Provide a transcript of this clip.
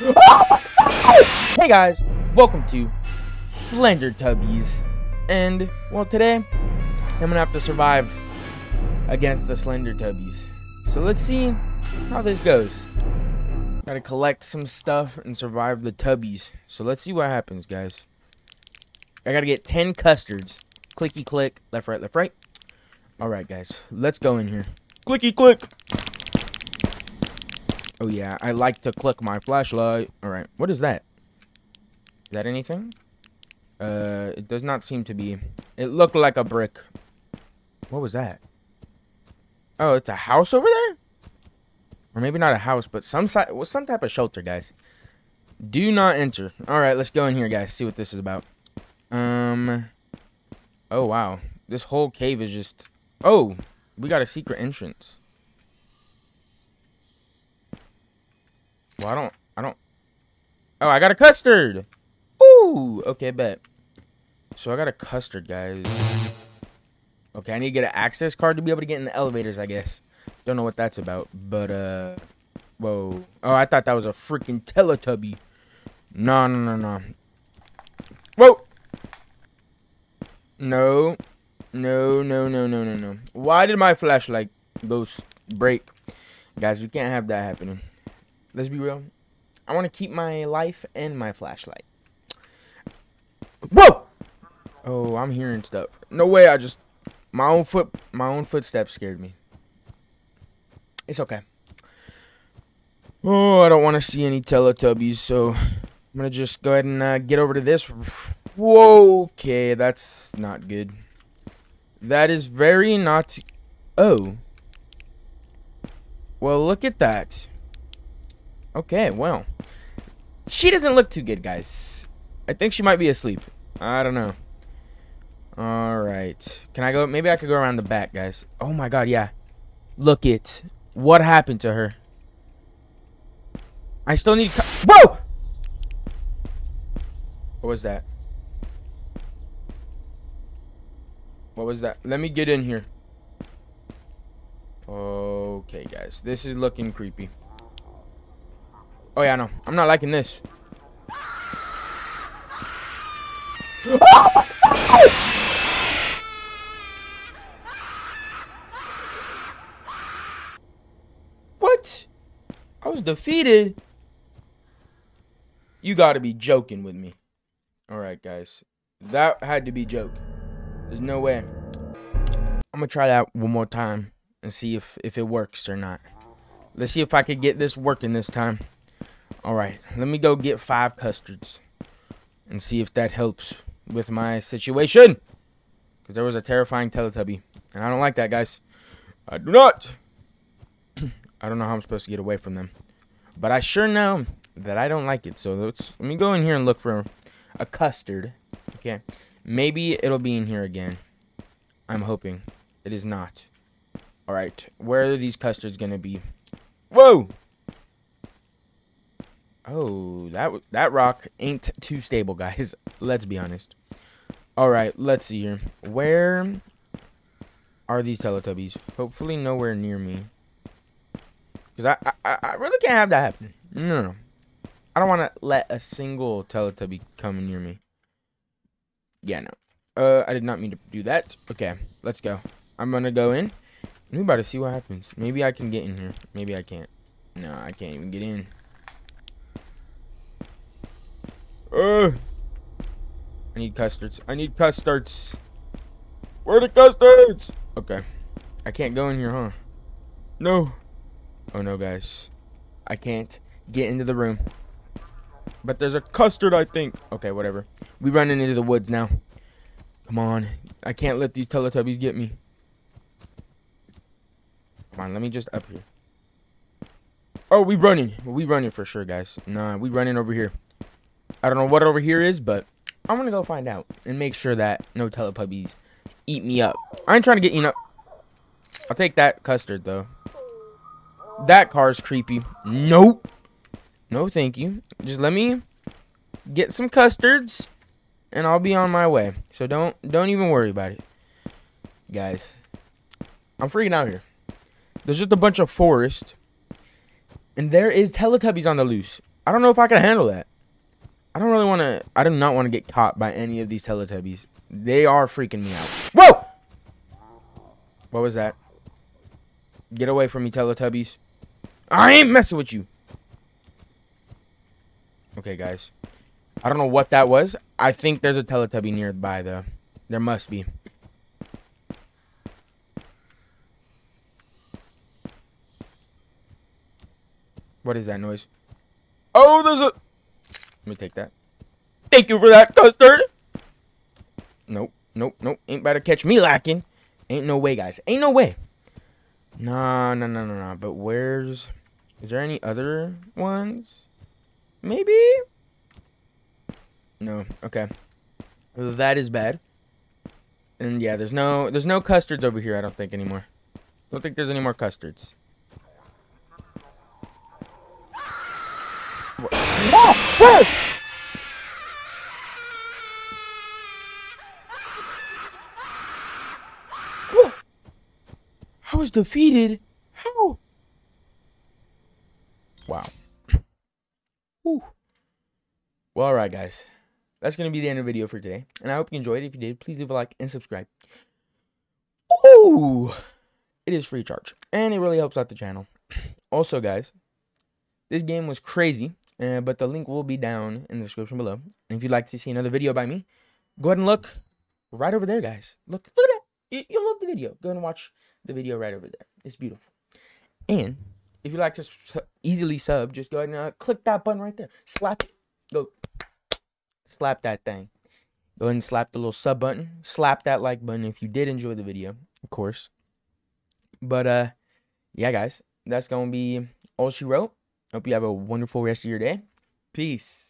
hey guys, welcome to Slender Tubbies. And, well, today, I'm gonna have to survive against the Slender Tubbies. So let's see how this goes. Gotta collect some stuff and survive the Tubbies. So let's see what happens, guys. I gotta get 10 custards. Clicky click, left, right, left, right. Alright, guys, let's go in here. Clicky click. Oh yeah, I like to click my flashlight. Alright, what is that? Is that anything? Uh, it does not seem to be. It looked like a brick. What was that? Oh, it's a house over there? Or maybe not a house, but some side, well, some type of shelter, guys. Do not enter. Alright, let's go in here, guys. See what this is about. Um. Oh, wow. This whole cave is just... Oh, we got a secret entrance. Well, I don't, I don't. Oh, I got a custard. Ooh, okay, bet. So I got a custard, guys. Okay, I need to get an access card to be able to get in the elevators, I guess. Don't know what that's about, but, uh, whoa. Oh, I thought that was a freaking Teletubby. No, no, no, no. Whoa. No. No, no, no, no, no, no. Why did my flashlight go break? Guys, we can't have that happening. Let's be real. I want to keep my life and my flashlight. Whoa! Oh, I'm hearing stuff. No way. I just my own foot, my own footsteps scared me. It's okay. Oh, I don't want to see any Teletubbies, so I'm gonna just go ahead and uh, get over to this. Whoa, okay, that's not good. That is very not. Oh. Well, look at that. Okay, well. She doesn't look too good, guys. I think she might be asleep. I don't know. Alright. Can I go? Maybe I could go around the back, guys. Oh my god, yeah. Look it. What happened to her? I still need... Whoa! What was that? What was that? Let me get in here. Okay, guys. This is looking creepy. Oh yeah, no. I'm not liking this. what? I was defeated. You gotta be joking with me. Alright, guys. That had to be joke. There's no way. I'm gonna try that one more time and see if, if it works or not. Let's see if I could get this working this time. Alright, let me go get five custards. And see if that helps with my situation. Because there was a terrifying Teletubby. And I don't like that, guys. I do not. I don't know how I'm supposed to get away from them. But I sure know that I don't like it. So let's let me go in here and look for a custard. Okay. Maybe it'll be in here again. I'm hoping. It is not. Alright. Where are these custards going to be? Whoa! Oh, that that rock ain't too stable, guys. Let's be honest. All right, let's see here. Where are these Teletubbies? Hopefully nowhere near me. Because I, I, I really can't have that happen. No, no, no. I don't want to let a single Teletubby come near me. Yeah, no. Uh, I did not mean to do that. Okay, let's go. I'm going to go in. We're about to see what happens. Maybe I can get in here. Maybe I can't. No, I can't even get in. Uh, I need custards. I need custards. Where are the custards? Okay. I can't go in here, huh? No. Oh, no, guys. I can't get into the room. But there's a custard, I think. Okay, whatever. We running into the woods now. Come on. I can't let these Teletubbies get me. Come on, let me just up here. Oh, we running. We running for sure, guys. Nah, we running over here. I don't know what over here is, but I'm gonna go find out and make sure that no Teletubbies eat me up. I ain't trying to get you up. I'll take that custard though. That car's creepy. Nope. No, thank you. Just let me get some custards and I'll be on my way. So don't don't even worry about it. Guys. I'm freaking out here. There's just a bunch of forest. And there is Teletubbies on the loose. I don't know if I can handle that. I don't really want to. I do not want to get caught by any of these Teletubbies. They are freaking me out. Whoa! What was that? Get away from me, Teletubbies. I ain't messing with you. Okay, guys. I don't know what that was. I think there's a Teletubby nearby, though. There must be. What is that noise? Oh, there's a... Let me take that. Thank you for that, Custard. Nope, nope, nope. Ain't to catch me lacking. Ain't no way, guys. Ain't no way. Nah, nah, nah, nah, no. But where's... Is there any other ones? Maybe? No. Okay. That is bad. And yeah, there's no there's no custards over here, I don't think anymore. Don't think there's any more custards. I was defeated. How? Wow. Whew. Well, alright, guys. That's going to be the end of the video for today. And I hope you enjoyed it. If you did, please leave a like and subscribe. Ooh! It is free charge. And it really helps out the channel. Also, guys, this game was crazy. Uh, but the link will be down in the description below. And if you'd like to see another video by me, go ahead and look right over there, guys. Look, look at that. You, you'll love the video. Go and watch the video right over there. It's beautiful. And if you'd like to easily sub, just go ahead and uh, click that button right there. Slap it. Go. Slap that thing. Go ahead and slap the little sub button. Slap that like button if you did enjoy the video, of course. But, uh, yeah, guys. That's going to be all she wrote. Hope you have a wonderful rest of your day. Peace.